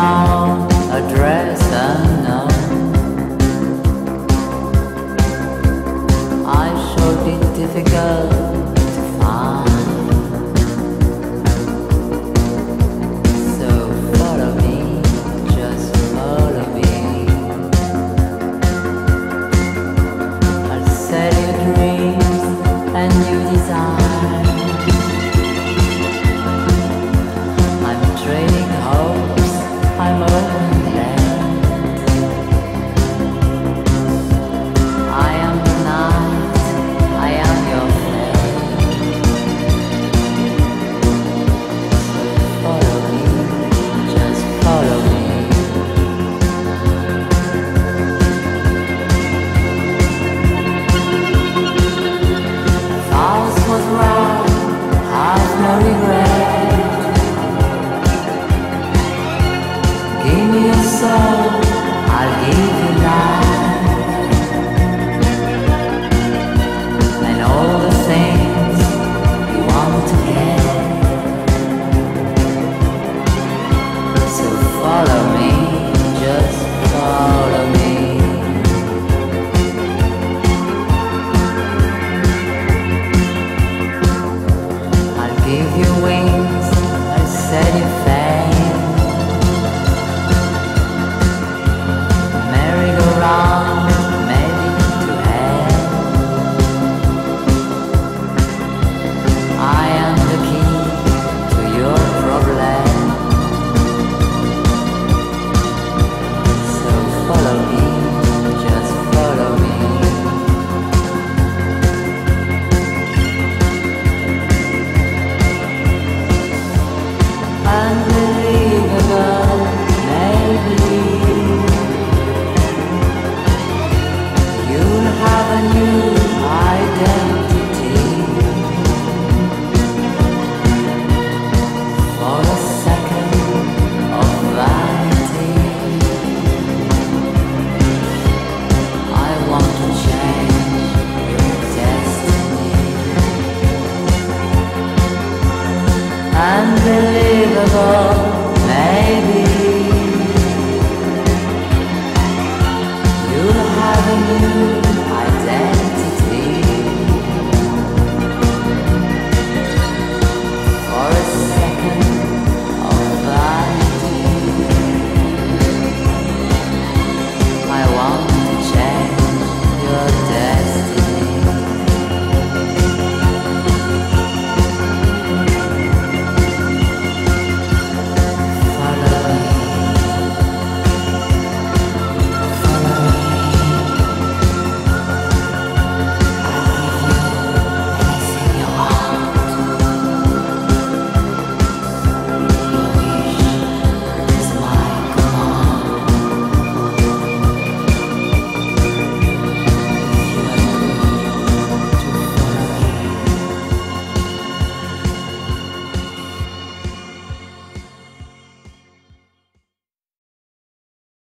unknown, address unknown. I should be difficult to find. So follow me, just follow me. I'll sell your dreams and your desires. and I dare.